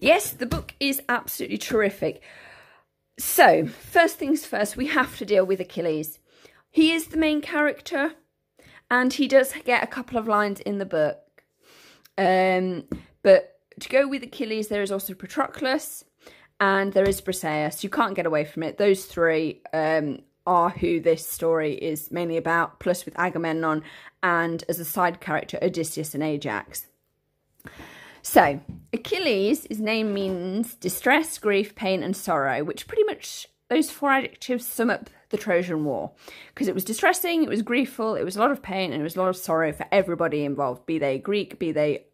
Yes, the book is absolutely terrific. So, first things first, we have to deal with Achilles. He is the main character, and he does get a couple of lines in the book. Um, but to go with Achilles, there is also Patroclus, and there is Briseis. You can't get away from it. Those three um, are who this story is mainly about, plus with Agamemnon, and as a side character, Odysseus and Ajax. So, Achilles, his name means distress, grief, pain, and sorrow, which pretty much those four adjectives sum up the Trojan War. Because it was distressing, it was griefful, it was a lot of pain, and it was a lot of sorrow for everybody involved, be they Greek, be they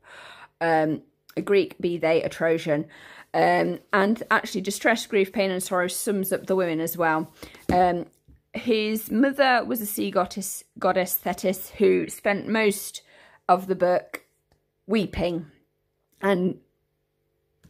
um, a Greek, be they a Trojan. Um, and actually, distress, grief, pain, and sorrow sums up the women as well. Um, his mother was a sea goddess, goddess Thetis, who spent most of the book weeping and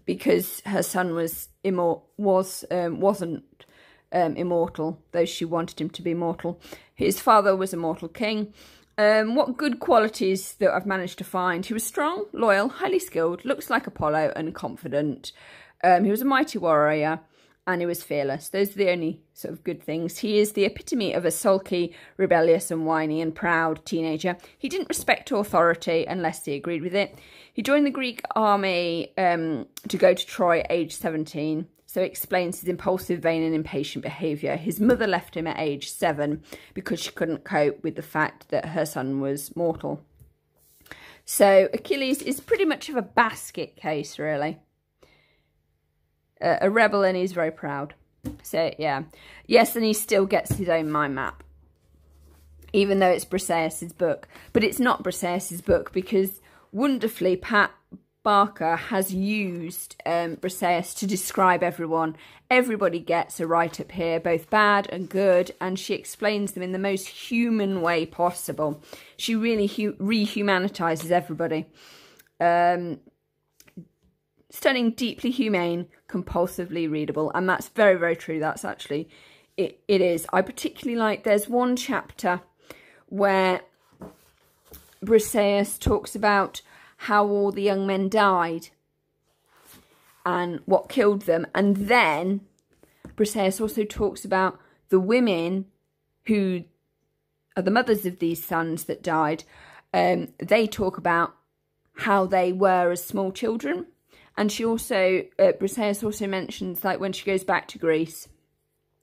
because her son was immor- was um, wasn't um, immortal, though she wanted him to be mortal. His father was a mortal king. Um, what good qualities that I've managed to find? He was strong, loyal, highly skilled, looks like Apollo, and confident. Um, he was a mighty warrior and he was fearless. Those are the only sort of good things. He is the epitome of a sulky, rebellious and whiny and proud teenager. He didn't respect authority unless he agreed with it. He joined the Greek army um, to go to Troy at age 17, so it explains his impulsive, vain and impatient behaviour. His mother left him at age 7 because she couldn't cope with the fact that her son was mortal. So Achilles is pretty much of a basket case, really uh, a rebel and he's very proud. So, yeah. Yes, and he still gets his own mind map. Even though it's Briseis' book. But it's not Briseis' book because wonderfully Pat Barker has used um, Briseis to describe everyone. Everybody gets a write-up here, both bad and good, and she explains them in the most human way possible. She really rehumanitizes everybody. Um, stunning, deeply humane, compulsively readable. And that's very, very true. That's actually, it, it is. I particularly like, there's one chapter where Briseis talks about how all the young men died and what killed them. And then Briseis also talks about the women who are the mothers of these sons that died. Um, they talk about how they were as small children and she also, uh, Briseis also mentions, like, when she goes back to Greece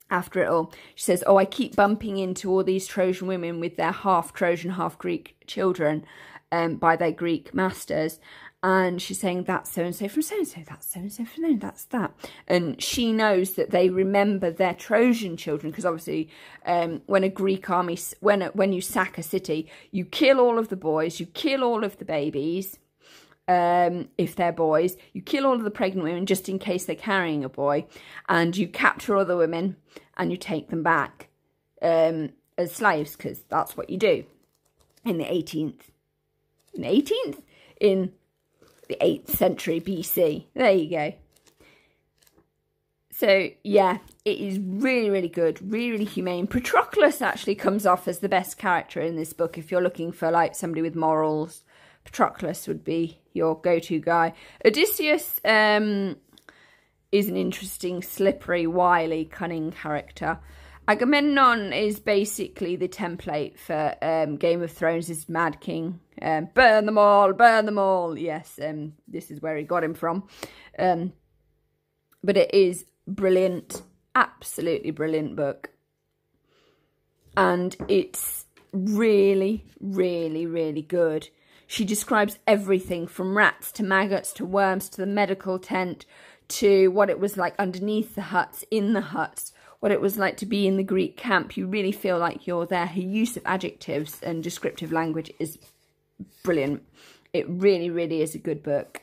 after it all, she says, oh, I keep bumping into all these Trojan women with their half Trojan, half Greek children um, by their Greek masters. And she's saying, that's so-and-so from so-and-so, that's so-and-so from there, that's that. And she knows that they remember their Trojan children, because obviously um, when a Greek army, when, when you sack a city, you kill all of the boys, you kill all of the babies, um, if they're boys. You kill all of the pregnant women just in case they're carrying a boy. And you capture other women and you take them back um, as slaves because that's what you do in the 18th. In the 18th? In the 8th century BC. There you go. So, yeah, it is really, really good. Really, really humane. Patroclus actually comes off as the best character in this book if you're looking for, like, somebody with morals Patroclus would be your go-to guy. Odysseus um, is an interesting, slippery, wily, cunning character. Agamemnon is basically the template for um, Game of Thrones' Mad King. Um, burn them all, burn them all. Yes, um, this is where he got him from. Um, but it is brilliant, absolutely brilliant book. And it's really, really, really good. She describes everything from rats to maggots to worms to the medical tent to what it was like underneath the huts, in the huts, what it was like to be in the Greek camp. You really feel like you're there. Her use of adjectives and descriptive language is brilliant. It really, really is a good book.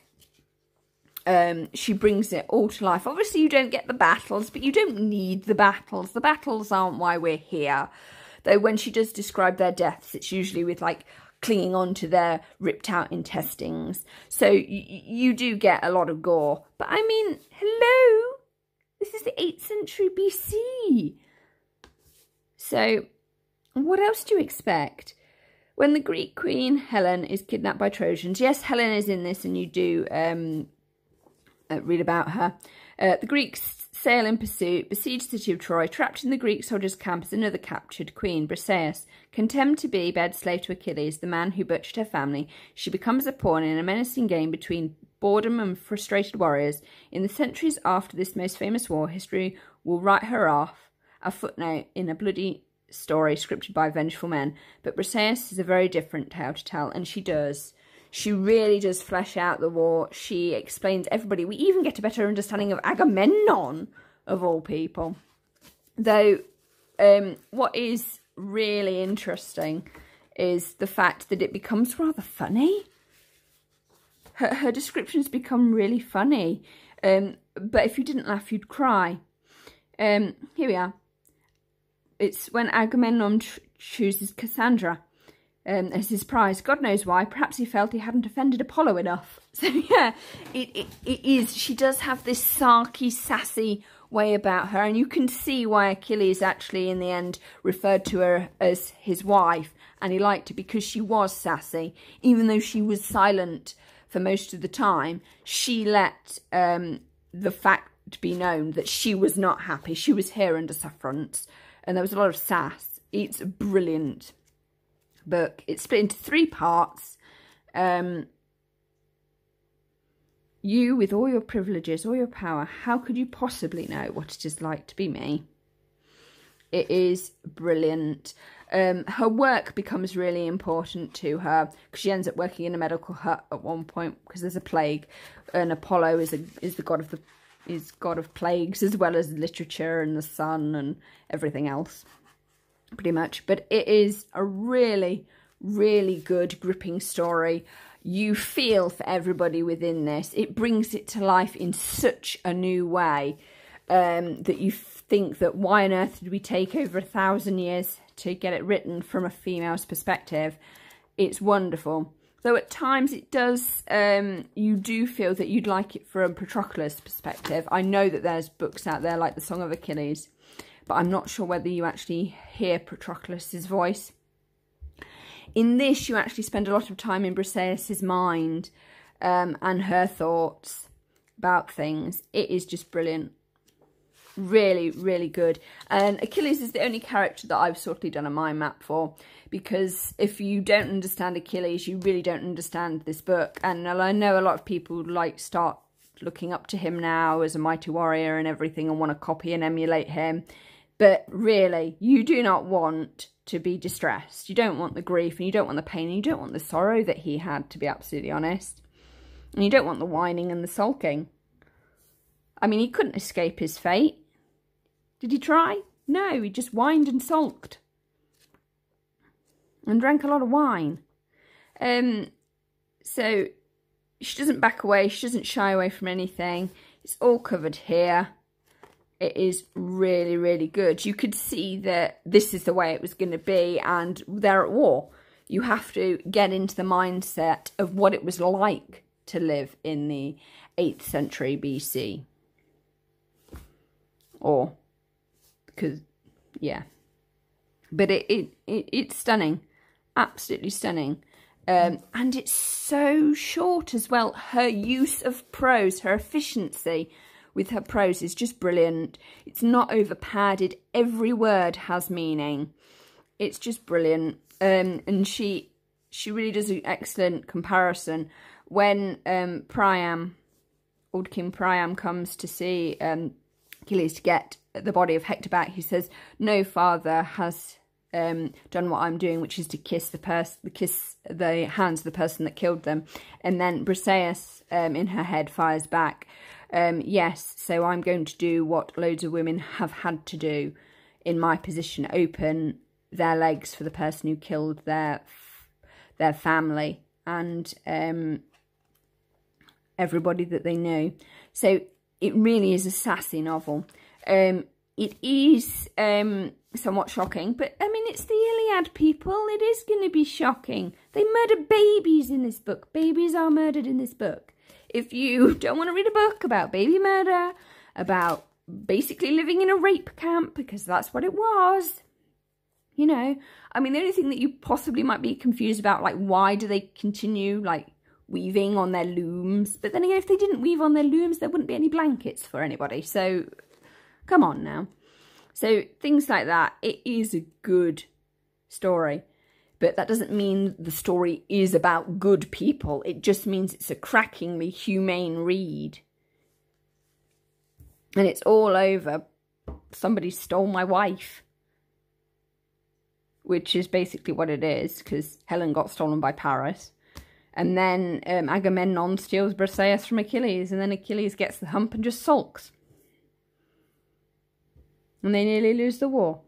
Um, she brings it all to life. Obviously, you don't get the battles, but you don't need the battles. The battles aren't why we're here. Though when she does describe their deaths, it's usually with like clinging on to their ripped out intestines. So you do get a lot of gore. But I mean, hello, this is the 8th century BC. So what else do you expect? When the Greek queen Helen is kidnapped by Trojans, yes, Helen is in this and you do um, uh, read about her. Uh, the Greeks sail in pursuit, besiege the city of Troy, trapped in the Greek soldiers' camp as another captured queen, Briseis. Condemned to be bed slave to Achilles, the man who butchered her family, she becomes a pawn in a menacing game between boredom and frustrated warriors. In the centuries after this most famous war, history will write her off, a footnote in a bloody story scripted by vengeful men. But Briseis is a very different tale to tell, and she does. She really does flesh out the war. She explains everybody. We even get a better understanding of Agamemnon, of all people. Though, um, what is really interesting is the fact that it becomes rather funny. Her, her descriptions become really funny. Um, but if you didn't laugh, you'd cry. Um, here we are. It's when Agamemnon chooses Cassandra um, as his prize. God knows why. Perhaps he felt he hadn't offended Apollo enough. So yeah, it, it, it is. She does have this sarky, sassy way about her. And you can see why Achilles actually in the end referred to her as his wife. And he liked it because she was sassy. Even though she was silent for most of the time, she let um, the fact be known that she was not happy. She was here under sufferance. And there was a lot of sass. It's brilliant book. It's split into three parts. Um, you, with all your privileges, all your power, how could you possibly know what it is like to be me? It is brilliant. Um, her work becomes really important to her because she ends up working in a medical hut at one point because there's a plague, and Apollo is a is the god of the is god of plagues as well as literature and the sun and everything else pretty much. But it is a really, really good, gripping story. You feel for everybody within this. It brings it to life in such a new way um, that you think that why on earth did we take over a thousand years to get it written from a female's perspective? It's wonderful. Though at times it does, um, you do feel that you'd like it from Patroclus' perspective. I know that there's books out there like The Song of Achilles but I'm not sure whether you actually hear Patroclus' voice. In this, you actually spend a lot of time in Briseis' mind um, and her thoughts about things. It is just brilliant. Really, really good. And Achilles is the only character that I've sort of done a mind map for because if you don't understand Achilles, you really don't understand this book. And I know a lot of people like start looking up to him now as a mighty warrior and everything and want to copy and emulate him. But really, you do not want to be distressed. You don't want the grief and you don't want the pain and you don't want the sorrow that he had, to be absolutely honest. And you don't want the whining and the sulking. I mean, he couldn't escape his fate. Did he try? No, he just whined and sulked. And drank a lot of wine. Um, so she doesn't back away. She doesn't shy away from anything. It's all covered here it is really, really good. You could see that this is the way it was going to be and they're at war. You have to get into the mindset of what it was like to live in the 8th century BC. Or, because, yeah. But it, it, it it's stunning. Absolutely stunning. Um, and it's so short as well. Her use of prose, her efficiency with her prose is just brilliant. It's not over padded. Every word has meaning. It's just brilliant. Um, and she she really does an excellent comparison when um, Priam, old King Priam, comes to see um, Achilles to get the body of Hector back. He says, "No father has um, done what I'm doing, which is to kiss the person, kiss the hands of the person that killed them." And then Briseis, um, in her head, fires back, um, yes, so I'm going to do what loads of women have had to do in my position, open their legs for the person who killed their their family and um, everybody that they knew. So it really is a sassy novel. Um, it is um, somewhat shocking, but I mean, it's the Iliad, people. It is going to be shocking. They murder babies in this book. Babies are murdered in this book if you don't want to read a book about baby murder, about basically living in a rape camp, because that's what it was, you know, I mean, the only thing that you possibly might be confused about, like, why do they continue, like, weaving on their looms. But then again, if they didn't weave on their looms, there wouldn't be any blankets for anybody. So come on now. So things like that, it is a good story. But that doesn't mean the story is about good people. It just means it's a crackingly humane read. And it's all over. Somebody stole my wife. Which is basically what it is, because Helen got stolen by Paris. And then um, Agamemnon steals Briseis from Achilles, and then Achilles gets the hump and just sulks. And they nearly lose the war.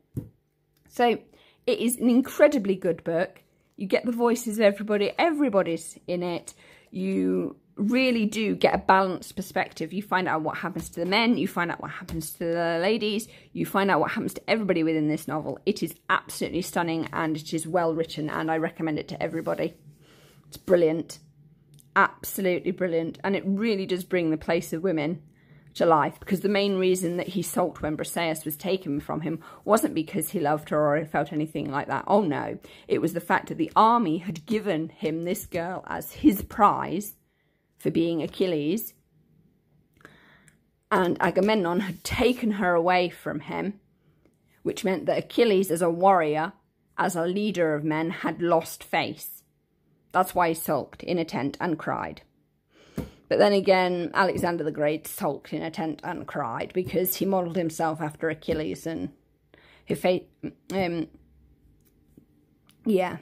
So it is an incredibly good book. You get the voices of everybody, everybody's in it. You really do get a balanced perspective. You find out what happens to the men, you find out what happens to the ladies, you find out what happens to everybody within this novel. It is absolutely stunning and it is well written, and I recommend it to everybody. It's brilliant. Absolutely brilliant. And it really does bring the place of women to life because the main reason that he sulked when Briseis was taken from him wasn't because he loved her or felt anything like that. Oh no, it was the fact that the army had given him this girl as his prize for being Achilles and Agamemnon had taken her away from him, which meant that Achilles as a warrior, as a leader of men, had lost face. That's why he sulked in a tent and cried. But then again, Alexander the Great sulked in a tent and cried because he modelled himself after Achilles and Hephaestus. Um, yeah.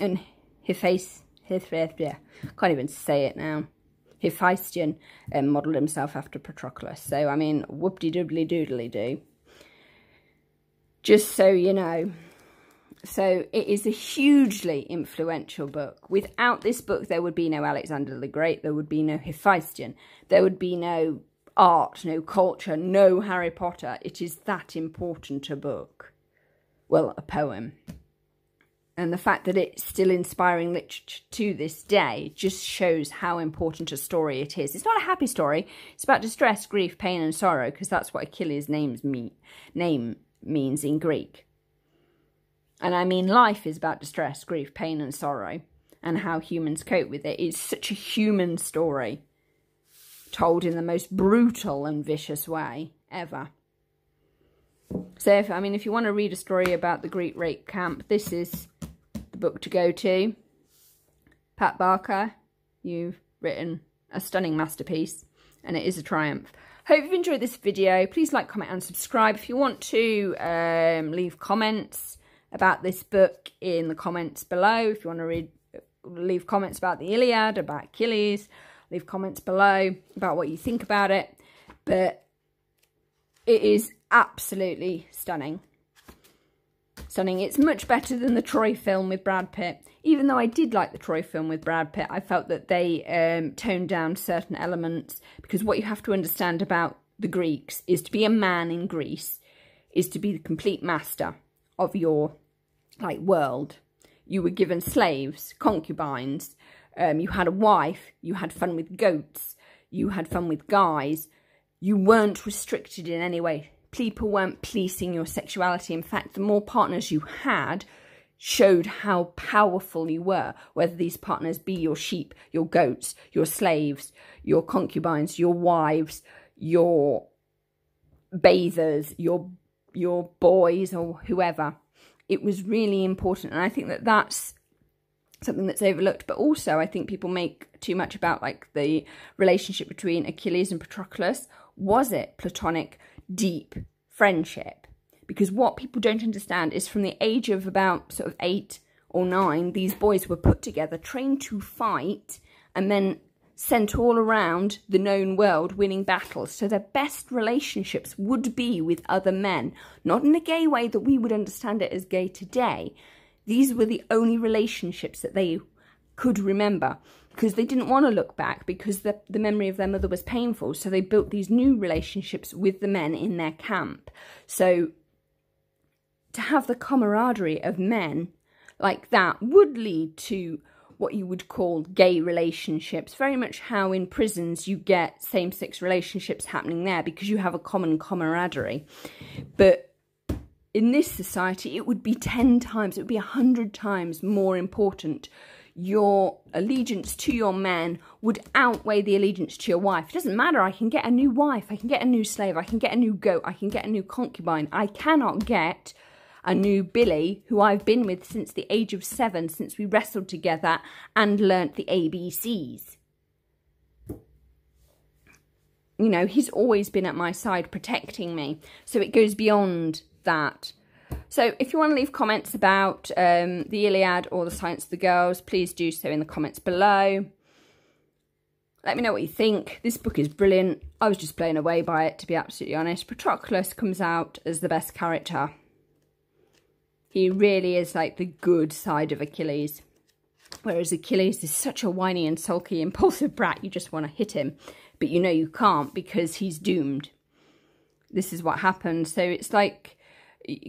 And Hephaestus, yeah, can't even say it now. Hephaestion um, modelled himself after Patroclus. So, I mean, whoop-de-doodly doodly do. Just so you know. So it is a hugely influential book. Without this book, there would be no Alexander the Great, there would be no Hephaestion, there would be no art, no culture, no Harry Potter. It is that important a book. Well, a poem. And the fact that it's still inspiring literature to this day just shows how important a story it is. It's not a happy story. It's about distress, grief, pain, and sorrow, because that's what Achilles' name's mean, name means in Greek. And I mean, life is about distress, grief, pain, and sorrow, and how humans cope with it. It's such a human story, told in the most brutal and vicious way ever. So, if, I mean, if you want to read a story about the Greek rape camp, this is the book to go to. Pat Barker, you've written a stunning masterpiece, and it is a triumph. Hope you've enjoyed this video. Please like, comment, and subscribe. If you want to um, leave comments, about this book in the comments below. If you want to read, leave comments about the Iliad, about Achilles, leave comments below about what you think about it. But it is absolutely stunning. Stunning. It's much better than the Troy film with Brad Pitt. Even though I did like the Troy film with Brad Pitt, I felt that they um, toned down certain elements because what you have to understand about the Greeks is to be a man in Greece is to be the complete master of your like world. You were given slaves, concubines, um, you had a wife, you had fun with goats, you had fun with guys. You weren't restricted in any way. People weren't policing your sexuality. In fact, the more partners you had showed how powerful you were, whether these partners be your sheep, your goats, your slaves, your concubines, your wives, your bathers, your your boys or whoever it was really important. And I think that that's something that's overlooked. But also, I think people make too much about like the relationship between Achilles and Patroclus. Was it platonic, deep friendship? Because what people don't understand is from the age of about sort of eight or nine, these boys were put together, trained to fight, and then sent all around the known world winning battles. So their best relationships would be with other men, not in a gay way that we would understand it as gay today. These were the only relationships that they could remember because they didn't want to look back because the, the memory of their mother was painful. So they built these new relationships with the men in their camp. So to have the camaraderie of men like that would lead to what you would call gay relationships, very much how in prisons you get same sex relationships happening there because you have a common camaraderie. But in this society, it would be 10 times, it would be 100 times more important your allegiance to your man would outweigh the allegiance to your wife. It doesn't matter. I can get a new wife. I can get a new slave. I can get a new goat. I can get a new concubine. I cannot get a new Billy, who I've been with since the age of seven, since we wrestled together and learnt the ABCs. You know, he's always been at my side protecting me. So it goes beyond that. So if you want to leave comments about um, the Iliad or the Silence of the Girls, please do so in the comments below. Let me know what you think. This book is brilliant. I was just blown away by it, to be absolutely honest. Patroclus comes out as the best character. He really is like the good side of Achilles. Whereas Achilles is such a whiny and sulky, impulsive brat, you just want to hit him. But you know you can't because he's doomed. This is what happens. So it's like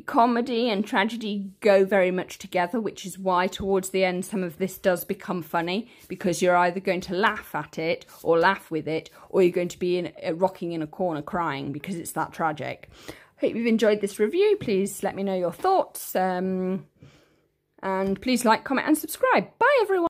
comedy and tragedy go very much together, which is why towards the end some of this does become funny because you're either going to laugh at it or laugh with it, or you're going to be in, uh, rocking in a corner crying because it's that tragic. Hope you've enjoyed this review. Please let me know your thoughts. Um, and please like, comment and subscribe. Bye, everyone.